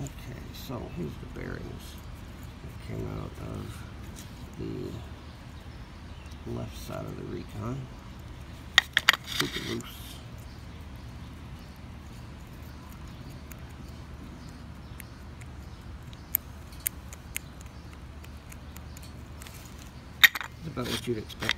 Okay, so here's the bearings that came out of the left side of the Recon. Super loose. It's about what you'd expect.